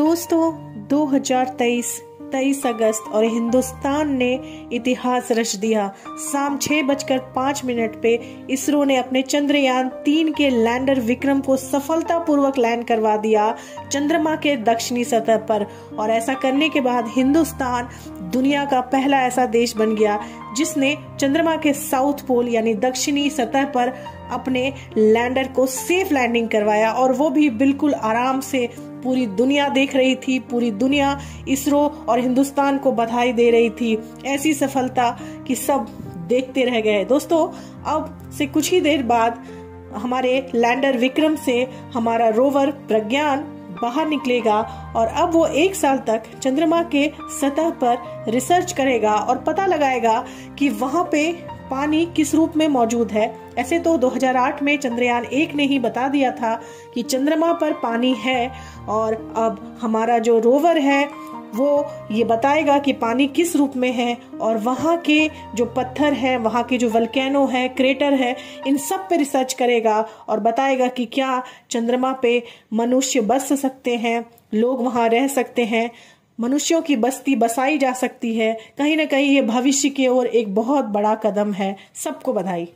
दोस्तों 2023 23 अगस्त और हिंदुस्तान ने इतिहास रच दिया। शाम छह बजकर पाँच मिनट पे इसरो ने अपने चंद्रयान तीन के लैंडर विक्रम को सफलतापूर्वक लैंड करवा दिया चंद्रमा के दक्षिणी सतह पर। और ऐसा करने के बाद हिंदुस्तान दुनिया का पहला ऐसा देश बन गया, जिसने चंद्रमा के साउथ पोल यानी दक्षिणी सतह पर अपने लैंडर को सेफ़ लैंडिंग करवाया। और वो भी बिल्कुल आराम से पूरी दुनिया देख रही थी, पूरी दुनिया इसरो और हिंदुस्तान को बधाई दे रही थी। ऐसी सफलता कि सब देखते रह गए। दोस्तों, अब से कुछ ही देर बाद हमारे लैंडर विक्रम से हमारा रोवर प्रज्ञान बाहर निकलेगा और अब वो एक साल तक चंद्रमा के सतह पर रिसर्च करेगा और पता लगाएगा कि वहाँ पे पानी किस रूप में मौजूद है। ऐसे तो 2008 में चंद्रयान एक ने ही बता दिया था कि चंद्रमा पर पानी है और अब हमारा जो रोवर है वो ये बताएगा कि पानी किस रूप में है और वहाँ के जो पत्थर हैं, वहाँ के जो वल्केनो है क्रेटर है, इन सब पे रिसर्च करेगा और बताएगा कि क्या चंद्रमा पे मनुष्य बस सकते हैं, लोग वहाँ रह सकते हैं, मनुष्यों की बस्ती बसाई जा सकती है। कहीं ना कहीं ये भविष्य की ओर एक बहुत बड़ा कदम है। सबको बधाई।